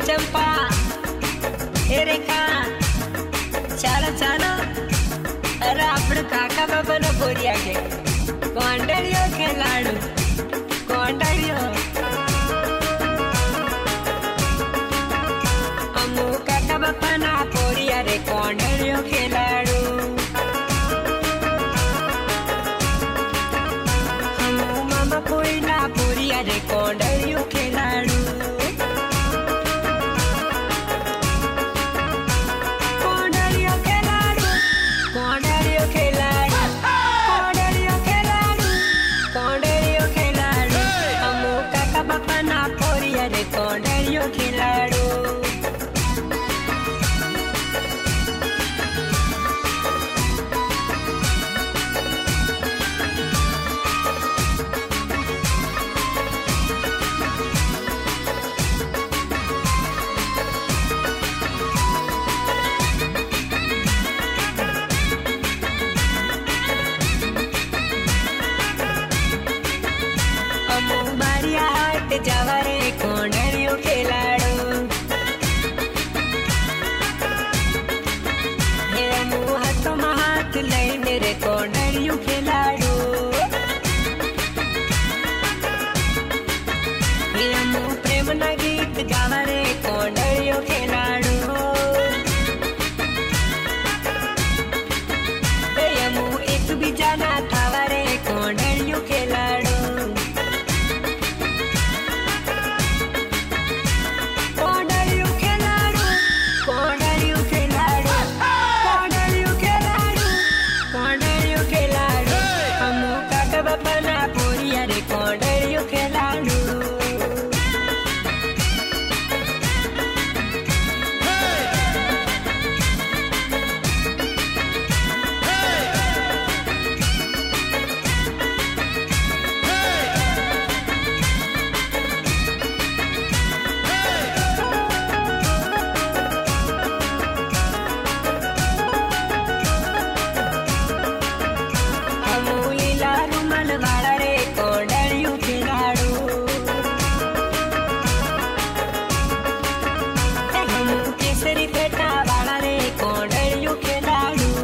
చంపా ఏ రేఖ చాలా చాలా. అరే అప్పుడు కాకా బాబాను పోరియాకే కొండరియో కెళ్ళాడు కొండరియో అమ్ము కాకా బాబా నా పోరియా రే కొండరియో కెళ్ళాడు. జావరే కొండరియుటేలాడు నువ్వు హత్తు మహాత్ లైన్ రే కొండరియుటేలాడు నువ్వు ప్రేమ గీత్ గావరే కొండరియుటేలాడు